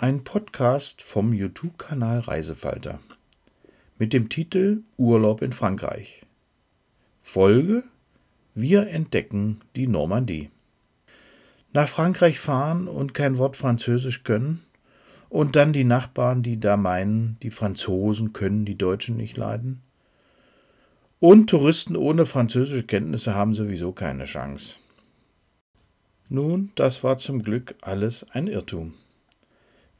ein Podcast vom YouTube-Kanal Reisefalter mit dem Titel Urlaub in Frankreich. Folge Wir entdecken die Normandie. Nach Frankreich fahren und kein Wort Französisch können und dann die Nachbarn, die da meinen, die Franzosen können die Deutschen nicht leiden. Und Touristen ohne französische Kenntnisse haben sowieso keine Chance. Nun, das war zum Glück alles ein Irrtum.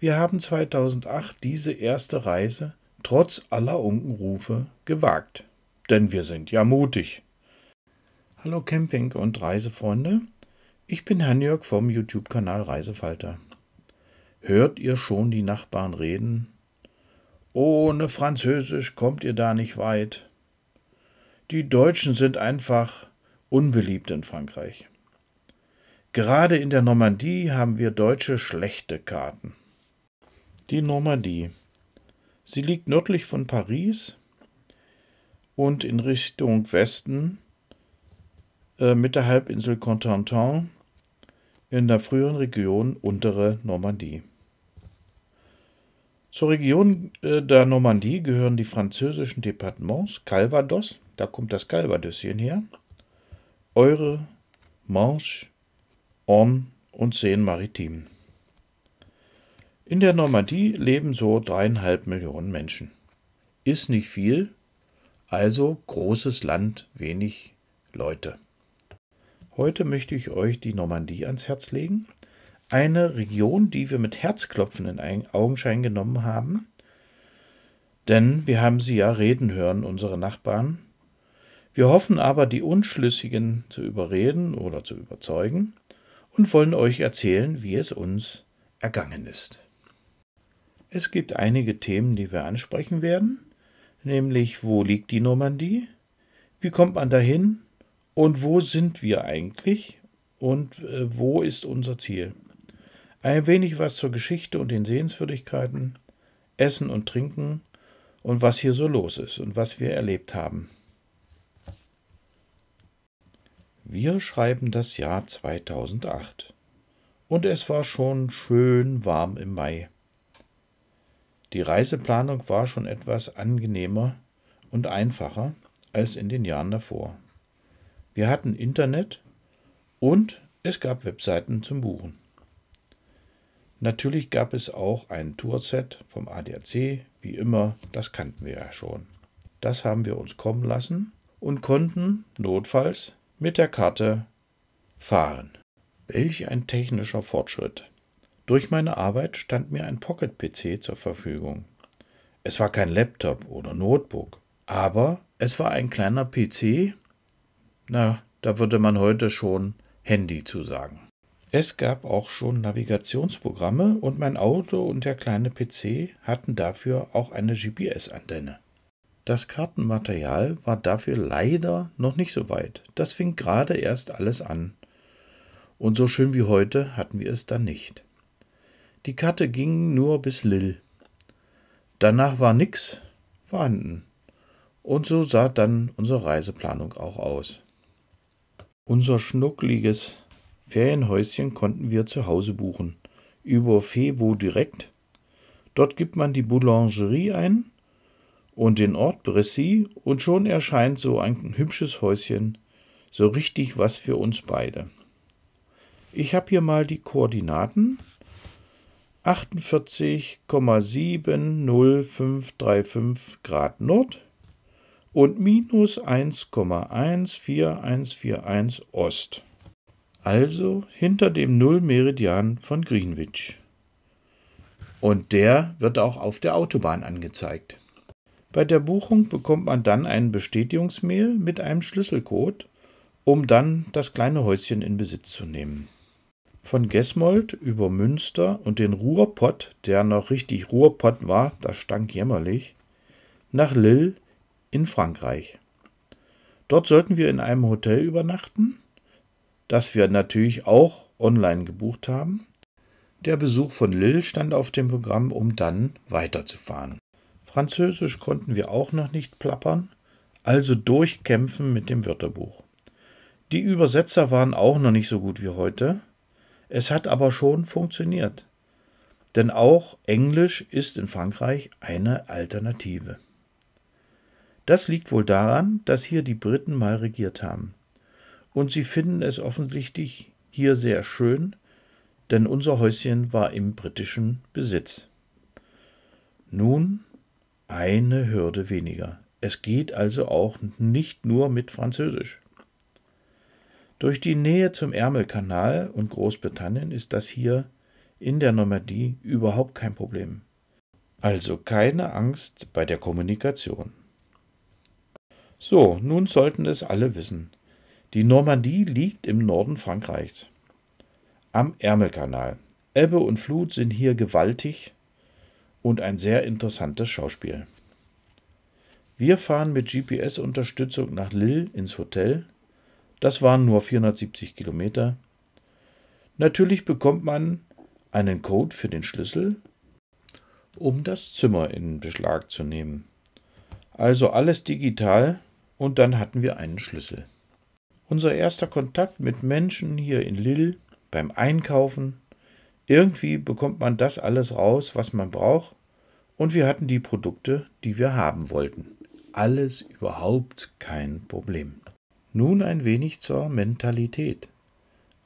Wir haben 2008 diese erste Reise trotz aller Unkenrufe gewagt. Denn wir sind ja mutig. Hallo Camping- und Reisefreunde, ich bin Hanjörg vom YouTube-Kanal Reisefalter. Hört ihr schon die Nachbarn reden? Ohne Französisch kommt ihr da nicht weit. Die Deutschen sind einfach unbeliebt in Frankreich. Gerade in der Normandie haben wir Deutsche schlechte Karten. Die Normandie. Sie liegt nördlich von Paris und in Richtung Westen äh, mit der Halbinsel Cotentin in der früheren Region Untere Normandie. Zur Region äh, der Normandie gehören die französischen Departements Calvados, da kommt das Calvadosien her, Eure, Manche, Orne und Seine-Maritime. In der Normandie leben so dreieinhalb Millionen Menschen. Ist nicht viel, also großes Land, wenig Leute. Heute möchte ich euch die Normandie ans Herz legen. Eine Region, die wir mit Herzklopfen in Augenschein genommen haben. Denn wir haben sie ja reden hören, unsere Nachbarn. Wir hoffen aber, die Unschlüssigen zu überreden oder zu überzeugen und wollen euch erzählen, wie es uns ergangen ist. Es gibt einige Themen, die wir ansprechen werden, nämlich wo liegt die Normandie, wie kommt man dahin und wo sind wir eigentlich und äh, wo ist unser Ziel. Ein wenig was zur Geschichte und den Sehenswürdigkeiten, Essen und Trinken und was hier so los ist und was wir erlebt haben. Wir schreiben das Jahr 2008 und es war schon schön warm im Mai. Die Reiseplanung war schon etwas angenehmer und einfacher als in den Jahren davor. Wir hatten Internet und es gab Webseiten zum Buchen. Natürlich gab es auch ein Tourset vom ADAC, wie immer, das kannten wir ja schon. Das haben wir uns kommen lassen und konnten notfalls mit der Karte fahren. Welch ein technischer Fortschritt. Durch meine Arbeit stand mir ein Pocket-PC zur Verfügung. Es war kein Laptop oder Notebook, aber es war ein kleiner PC, na, da würde man heute schon Handy zu sagen. Es gab auch schon Navigationsprogramme und mein Auto und der kleine PC hatten dafür auch eine GPS-Antenne. Das Kartenmaterial war dafür leider noch nicht so weit. Das fing gerade erst alles an. Und so schön wie heute hatten wir es dann nicht. Die Karte ging nur bis Lille. Danach war nix vorhanden. Und so sah dann unsere Reiseplanung auch aus. Unser schnuckliges Ferienhäuschen konnten wir zu Hause buchen. Über Fevo direkt. Dort gibt man die Boulangerie ein und den Ort Bressy und schon erscheint so ein hübsches Häuschen, so richtig was für uns beide. Ich habe hier mal die Koordinaten 48,70535 Grad Nord und minus 1,14141 Ost. Also hinter dem Nullmeridian von Greenwich. Und der wird auch auf der Autobahn angezeigt. Bei der Buchung bekommt man dann ein Bestätigungsmail mit einem Schlüsselcode, um dann das kleine Häuschen in Besitz zu nehmen. Von Gesmold über Münster und den Ruhrpott, der noch richtig Ruhrpott war, das stank jämmerlich, nach Lille in Frankreich. Dort sollten wir in einem Hotel übernachten, das wir natürlich auch online gebucht haben. Der Besuch von Lille stand auf dem Programm, um dann weiterzufahren. Französisch konnten wir auch noch nicht plappern, also durchkämpfen mit dem Wörterbuch. Die Übersetzer waren auch noch nicht so gut wie heute. Es hat aber schon funktioniert. Denn auch Englisch ist in Frankreich eine Alternative. Das liegt wohl daran, dass hier die Briten mal regiert haben. Und sie finden es offensichtlich hier sehr schön, denn unser Häuschen war im britischen Besitz. Nun eine Hürde weniger. Es geht also auch nicht nur mit Französisch. Durch die Nähe zum Ärmelkanal und Großbritannien ist das hier in der Normandie überhaupt kein Problem. Also keine Angst bei der Kommunikation. So, nun sollten es alle wissen. Die Normandie liegt im Norden Frankreichs. Am Ärmelkanal. Ebbe und Flut sind hier gewaltig und ein sehr interessantes Schauspiel. Wir fahren mit GPS-Unterstützung nach Lille ins Hotel. Das waren nur 470 Kilometer. Natürlich bekommt man einen Code für den Schlüssel, um das Zimmer in Beschlag zu nehmen. Also alles digital und dann hatten wir einen Schlüssel. Unser erster Kontakt mit Menschen hier in Lille beim Einkaufen. Irgendwie bekommt man das alles raus, was man braucht, und wir hatten die Produkte, die wir haben wollten. Alles überhaupt kein Problem. Nun ein wenig zur Mentalität.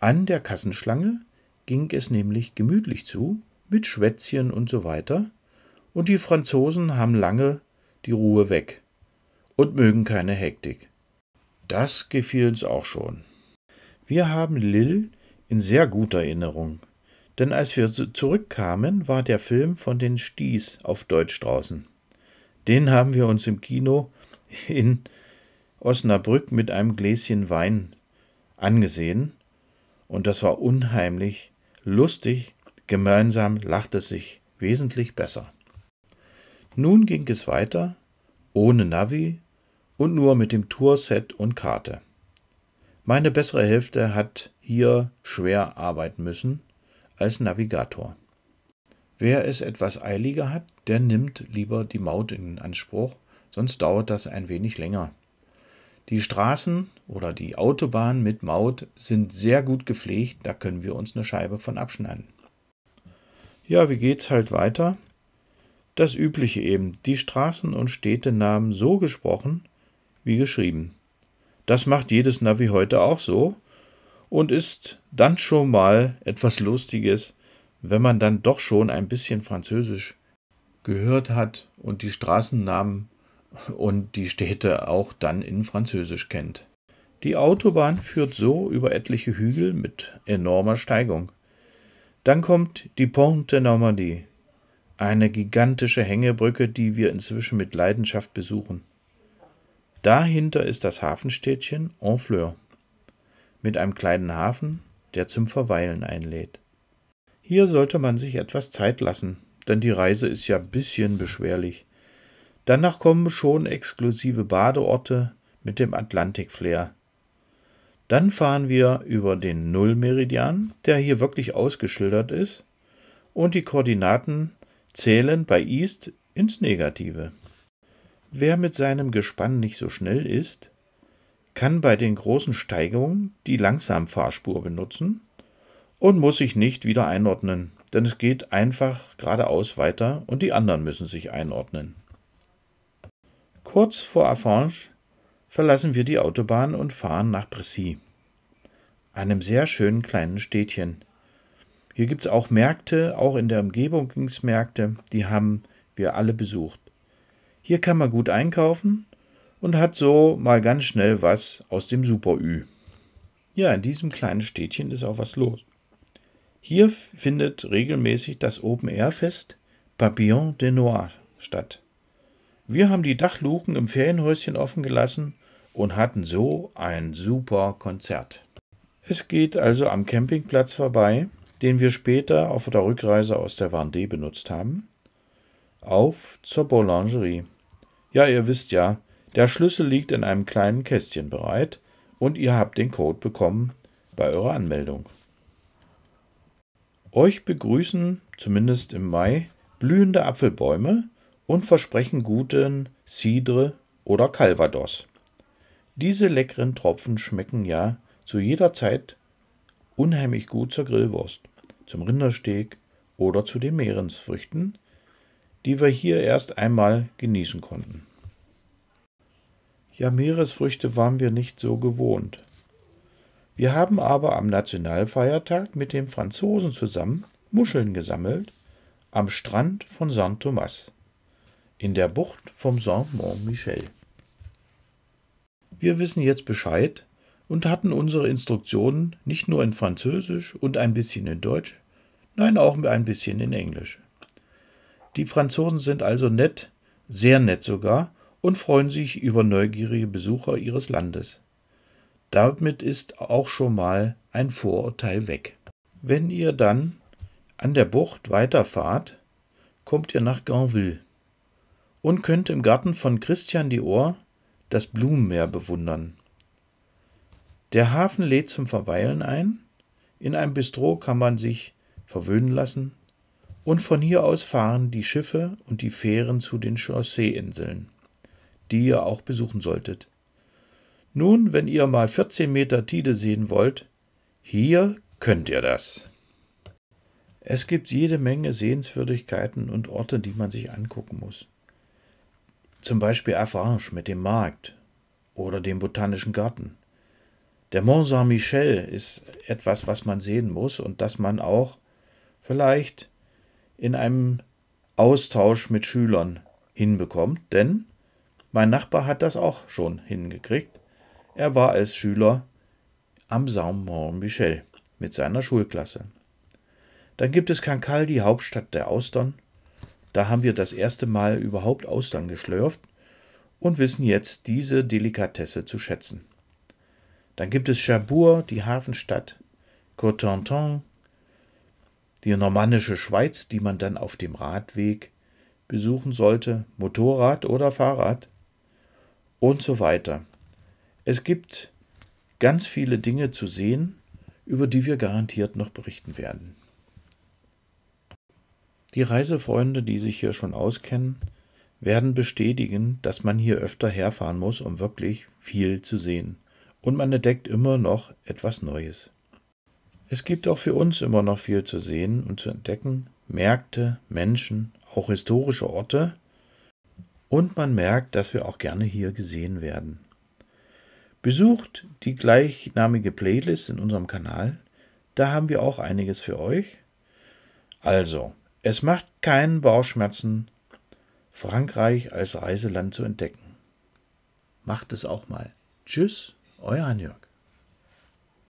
An der Kassenschlange ging es nämlich gemütlich zu, mit Schwätzchen und so weiter, und die Franzosen haben lange die Ruhe weg und mögen keine Hektik. Das gefiel uns auch schon. Wir haben Lille in sehr guter Erinnerung, denn als wir zurückkamen, war der Film von den Sties auf Deutsch draußen. Den haben wir uns im Kino in Osnabrück mit einem Gläschen Wein angesehen, und das war unheimlich lustig, gemeinsam lacht es sich wesentlich besser. Nun ging es weiter, ohne Navi und nur mit dem Tourset und Karte. Meine bessere Hälfte hat hier schwer arbeiten müssen als Navigator. Wer es etwas eiliger hat, der nimmt lieber die Maut in Anspruch, sonst dauert das ein wenig länger. Die Straßen oder die Autobahnen mit Maut sind sehr gut gepflegt, da können wir uns eine Scheibe von abschneiden. Ja, wie geht's halt weiter? Das übliche eben, die Straßen- und Städtenamen so gesprochen wie geschrieben. Das macht jedes Navi heute auch so und ist dann schon mal etwas Lustiges, wenn man dann doch schon ein bisschen Französisch gehört hat und die Straßennamen und die Städte auch dann in Französisch kennt. Die Autobahn führt so über etliche Hügel mit enormer Steigung. Dann kommt die Pont de Normandie, eine gigantische Hängebrücke, die wir inzwischen mit Leidenschaft besuchen. Dahinter ist das Hafenstädtchen Honfleur mit einem kleinen Hafen, der zum Verweilen einlädt. Hier sollte man sich etwas Zeit lassen, denn die Reise ist ja ein bisschen beschwerlich. Danach kommen schon exklusive Badeorte mit dem Atlantikflair. Dann fahren wir über den Nullmeridian, der hier wirklich ausgeschildert ist, und die Koordinaten zählen bei East ins Negative. Wer mit seinem Gespann nicht so schnell ist, kann bei den großen Steigungen die Langsamfahrspur benutzen und muss sich nicht wieder einordnen, denn es geht einfach geradeaus weiter und die anderen müssen sich einordnen. Kurz vor Affange verlassen wir die Autobahn und fahren nach Bressy, einem sehr schönen kleinen Städtchen. Hier gibt es auch Märkte, auch in der Umgebung ging es Märkte, die haben wir alle besucht. Hier kann man gut einkaufen und hat so mal ganz schnell was aus dem Super-Ü. Ja, in diesem kleinen Städtchen ist auch was los. Hier findet regelmäßig das Open-Air-Fest Papillon de Noir statt. Wir haben die Dachluken im Ferienhäuschen offen gelassen und hatten so ein super Konzert. Es geht also am Campingplatz vorbei, den wir später auf der Rückreise aus der Vendée benutzt haben, auf zur Boulangerie. Ja, ihr wisst ja, der Schlüssel liegt in einem kleinen Kästchen bereit und ihr habt den Code bekommen bei eurer Anmeldung. Euch begrüßen, zumindest im Mai, blühende Apfelbäume und versprechen guten Cidre oder Calvados. Diese leckeren Tropfen schmecken ja zu jeder Zeit unheimlich gut zur Grillwurst, zum Rindersteak oder zu den Meeresfrüchten, die wir hier erst einmal genießen konnten. Ja, Meeresfrüchte waren wir nicht so gewohnt. Wir haben aber am Nationalfeiertag mit den Franzosen zusammen Muscheln gesammelt am Strand von Saint-Thomas in der Bucht vom Saint-Mont-Michel. Wir wissen jetzt Bescheid und hatten unsere Instruktionen nicht nur in Französisch und ein bisschen in Deutsch, nein auch ein bisschen in Englisch. Die Franzosen sind also nett, sehr nett sogar, und freuen sich über neugierige Besucher ihres Landes. Damit ist auch schon mal ein Vorurteil weg. Wenn ihr dann an der Bucht weiterfahrt, kommt ihr nach Granville und könnt im Garten von Christian Dior das Blumenmeer bewundern. Der Hafen lädt zum Verweilen ein, in einem Bistro kann man sich verwöhnen lassen, und von hier aus fahren die Schiffe und die Fähren zu den Chausseeinseln die ihr auch besuchen solltet. Nun, wenn ihr mal 14 Meter Tide sehen wollt, hier könnt ihr das. Es gibt jede Menge Sehenswürdigkeiten und Orte, die man sich angucken muss. Zum Beispiel Avranches mit dem Markt oder dem Botanischen Garten. Der Mont Saint-Michel ist etwas, was man sehen muss und das man auch vielleicht in einem Austausch mit Schülern hinbekommt, denn mein Nachbar hat das auch schon hingekriegt. Er war als Schüler am Saint-Mont-Michel mit seiner Schulklasse. Dann gibt es Cancale, die Hauptstadt der Austern. Da haben wir das erste Mal überhaupt Austern geschlürft und wissen jetzt diese Delikatesse zu schätzen. Dann gibt es Cherbourg, die Hafenstadt, Cotentin, die normannische Schweiz, die man dann auf dem Radweg besuchen sollte, Motorrad oder Fahrrad und so weiter. Es gibt ganz viele Dinge zu sehen, über die wir garantiert noch berichten werden. Die Reisefreunde, die sich hier schon auskennen, werden bestätigen, dass man hier öfter herfahren muss, um wirklich viel zu sehen. Und man entdeckt immer noch etwas Neues. Es gibt auch für uns immer noch viel zu sehen und zu entdecken. Märkte, Menschen, auch historische Orte, und man merkt, dass wir auch gerne hier gesehen werden. Besucht die gleichnamige Playlist in unserem Kanal, da haben wir auch einiges für euch. Also, es macht keinen Bauchschmerzen, Frankreich als Reiseland zu entdecken. Macht es auch mal. Tschüss, euer Hanjörg.